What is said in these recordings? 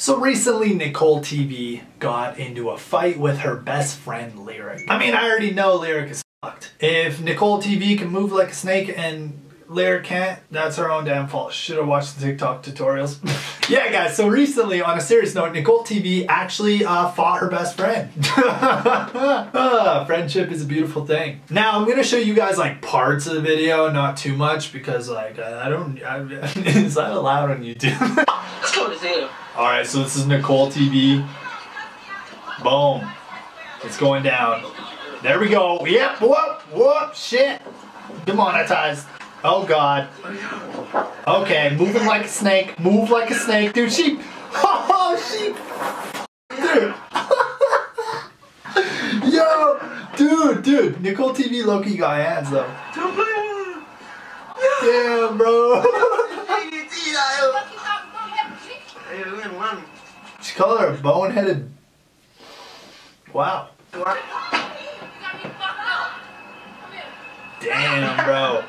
So recently, Nicole TV got into a fight with her best friend, Lyric. I mean, I already know Lyric is fucked. If Nicole TV can move like a snake and Lyric can't, that's her own damn fault. Should have watched the TikTok tutorials. yeah, guys, so recently, on a serious note, Nicole TV actually uh, fought her best friend. uh, friendship is a beautiful thing. Now, I'm gonna show you guys like parts of the video, not too much, because like, I don't, I, is that allowed on YouTube? Let's go to see them. Alright, so this is Nicole TV. Boom. It's going down. There we go. Yep, whoop, whoop, shit. Demonetized. Oh god. Okay, moving like a snake. Move like a snake. Dude, sheep. Oh, sheep. Dude. Yo! Dude, dude. Nicole TV Loki got hands though. Damn, bro. She called her a boneheaded. Wow. Damn, bro.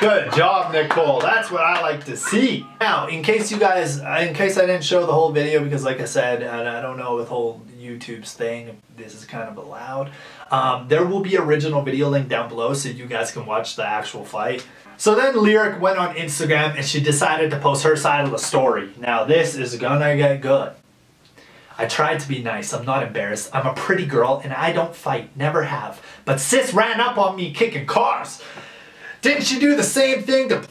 Good job, Nicole. That's what I like to see. Now, in case you guys, in case I didn't show the whole video, because like I said, I don't know with whole YouTube's thing, this is kind of allowed. Um, there will be original video link down below so you guys can watch the actual fight. So then Lyric went on Instagram and she decided to post her side of the story. Now this is gonna get good. I tried to be nice, I'm not embarrassed. I'm a pretty girl and I don't fight, never have. But sis ran up on me kicking cars. Didn't she do the same thing to,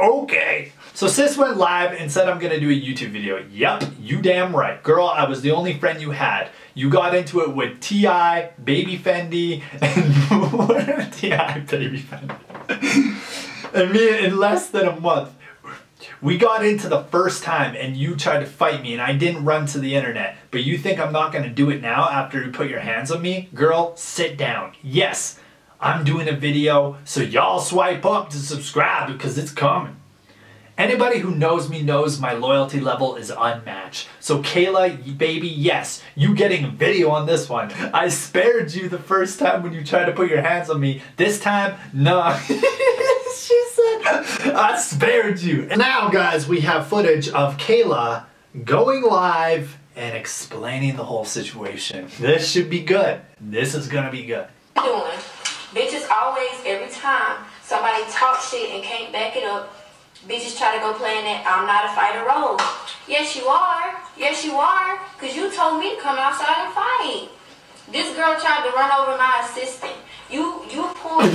okay. So sis went live and said I'm gonna do a YouTube video. Yep, you damn right. Girl, I was the only friend you had. You got into it with T.I., Baby Fendi, and T.I., Baby Fendi. and me in less than a month. We got into the first time and you tried to fight me and I didn't run to the internet. But you think I'm not gonna do it now after you put your hands on me? Girl, sit down. Yes, I'm doing a video, so y'all swipe up to subscribe because it's coming. Anybody who knows me knows my loyalty level is unmatched. So Kayla, baby, yes, you getting a video on this one. I spared you the first time when you tried to put your hands on me. This time, nah. she said, I spared you. And now, guys, we have footage of Kayla going live and explaining the whole situation. This should be good. This is gonna be good. Doing. Bitches always, every time somebody talks shit and can't back it up, bitches try to go playing that I'm not a fighter role. Yes, you are. Yes, you are. Because you told me to come outside and fight. This girl tried to run over my assistant. You, you pulled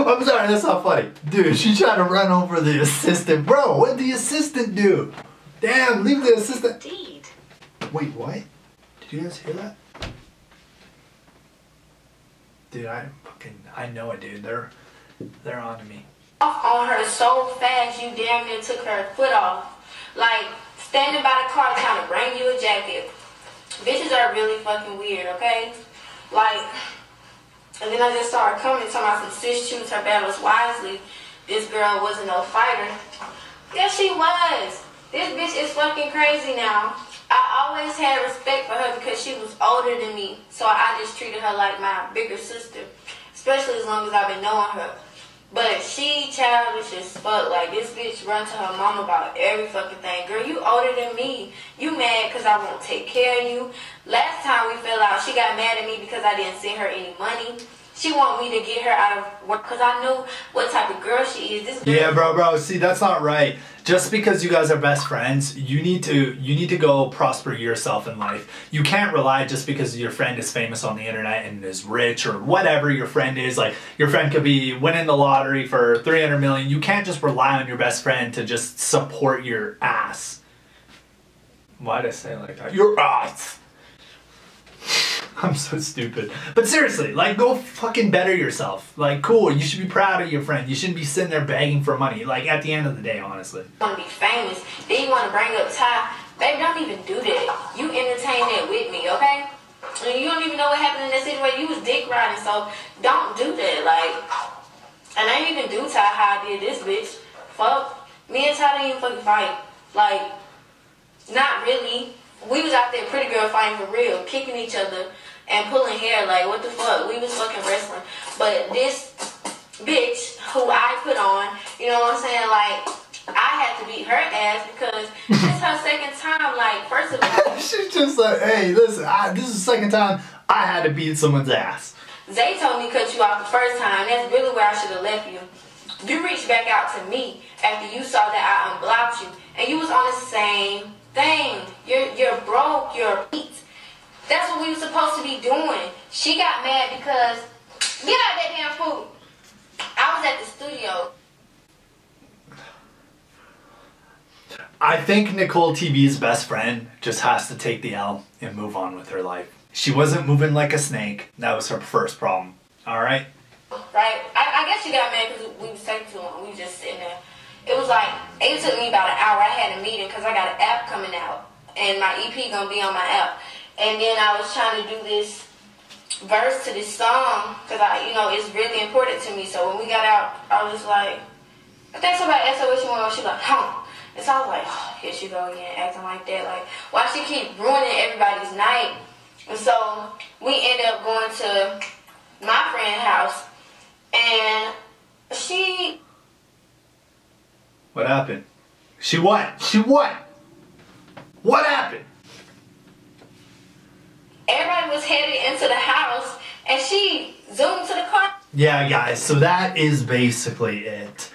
I'm sorry, that's not funny. Dude, she tried to run over the assistant. Bro, what did the assistant do? Damn, leave the assistant. Indeed. Wait, what? Did you guys hear that? Dude, I fucking, I know it, dude. They're, they're on to me. Off on her so fast, you damn near took her foot off. Like, standing by the car trying to bring you a jacket. Bitches are really fucking weird, okay? Like, and then I just started coming, talking about some sis choose her battles wisely. This girl wasn't no fighter. Yes, she was. This bitch is fucking crazy now. I always had respect for her because she was older than me. So I just treated her like my bigger sister. Especially as long as I've been knowing her. But she childish as fuck. Like this bitch run to her mom about every fucking thing. Girl, you older than me. You mad because I won't take care of you. Last time we fell out, she got mad at me because I didn't send her any money. She want me to get her out of work because I knew what type of girl she is. This yeah, bro, bro. See, that's not right. Just because you guys are best friends, you need to you need to go prosper yourself in life. You can't rely just because your friend is famous on the internet and is rich or whatever your friend is. Like your friend could be winning the lottery for 300 million. You can't just rely on your best friend to just support your ass. Why'd I say like that? Your ass. I'm so stupid. But seriously, like, go fucking better yourself. Like, cool, you should be proud of your friend. You shouldn't be sitting there begging for money. Like, at the end of the day, honestly. To be famous. Then you want to bring up Ty. Baby, don't even do that. You entertain that with me, okay? And you don't even know what happened in that situation. You was dick riding, so don't do that. Like, and I didn't even do Ty how I did this bitch. Fuck. Me and Ty didn't even fucking fight. Like, not really. We was out there pretty girl fighting for real, kicking each other and pulling hair. Like, what the fuck? We was fucking wrestling. But this bitch who I put on, you know what I'm saying? Like, I had to beat her ass because it's her second time. Like, first of all, she's just like, hey, listen, I, this is the second time I had to beat someone's ass. Zay told me to cut you off the first time. That's really where I should have left you. You reached back out to me after you saw that I unblocked you, and you was on the same thing. You're you're broke. You're beat. That's what we were supposed to be doing. She got mad because get out that damn food. I was at the studio. I think Nicole TV's best friend just has to take the L and move on with her life. She wasn't moving like a snake. That was her first problem. All right. Right. I, I guess she got mad because we was taking too long. We was just sitting there. It was like it took me about an hour. I had a meeting because I got an app coming out, and my EP gonna be on my app. And then I was trying to do this verse to this song because I, you know, it's really important to me. So when we got out, I was like, I think somebody asked her what she wanted. She was like, huh. And so I was like, oh, here she go again, acting like that. Like, why she keep ruining everybody's night? And so we ended up going to my friend's house, and she. What happened? She what? She what? What happened? Everybody was headed into the house, and she zoomed to the car. Yeah, guys, so that is basically it.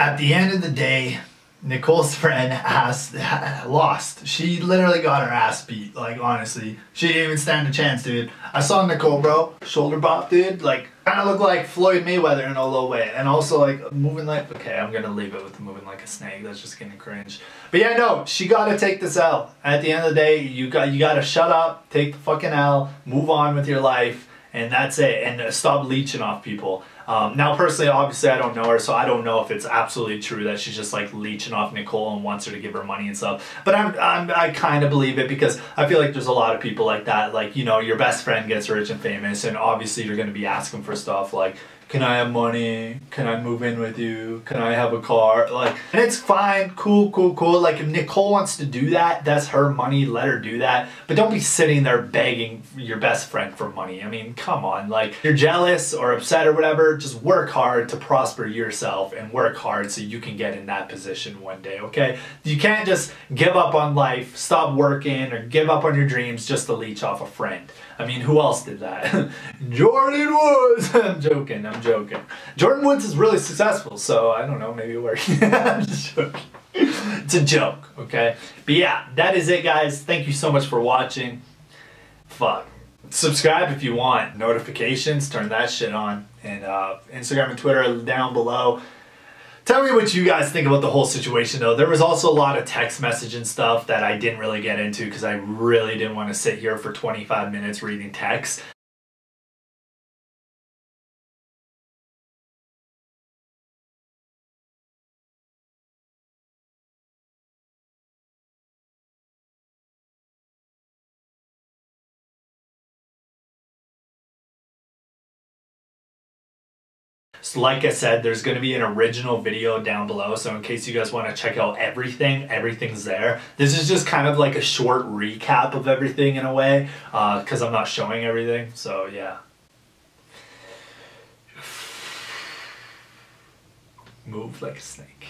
At the end of the day, Nicole's friend has lost. She literally got her ass beat. Like honestly, she didn't even stand a chance, dude. I saw Nicole, bro, shoulder bop, dude. Like kind of looked like Floyd Mayweather in a low way, and also like moving like okay, I'm gonna leave it with moving like a snake. That's just getting cringe. But yeah, no, she gotta take this out. At the end of the day, you got you gotta shut up, take the fucking L, move on with your life, and that's it. And uh, stop leeching off people. Um, now, personally, obviously, I don't know her, so I don't know if it's absolutely true that she's just like leeching off Nicole and wants her to give her money and stuff. But I'm, I'm I kind of believe it because I feel like there's a lot of people like that. Like, you know, your best friend gets rich and famous, and obviously, you're going to be asking for stuff like, can I have money? Can I move in with you? Can I have a car? Like, and it's fine, cool, cool, cool. Like, if Nicole wants to do that, that's her money, let her do that. But don't be sitting there begging your best friend for money. I mean, come on. Like, you're jealous or upset or whatever, just work hard to prosper yourself and work hard so you can get in that position one day, okay? You can't just give up on life, stop working, or give up on your dreams just to leech off a friend. I mean, who else did that? Jordyn Woods! I'm joking, I'm joking. Jordyn Woods is really successful, so I don't know, maybe it joking. It's a joke, okay? But yeah, that is it, guys. Thank you so much for watching. Fuck. Subscribe if you want. Notifications, turn that shit on. And uh, Instagram and Twitter down below. Tell me what you guys think about the whole situation though. There was also a lot of text message and stuff that I didn't really get into because I really didn't want to sit here for 25 minutes reading text. So like I said, there's going to be an original video down below. So in case you guys want to check out everything, everything's there. This is just kind of like a short recap of everything in a way because uh, I'm not showing everything. So yeah. Move like a snake.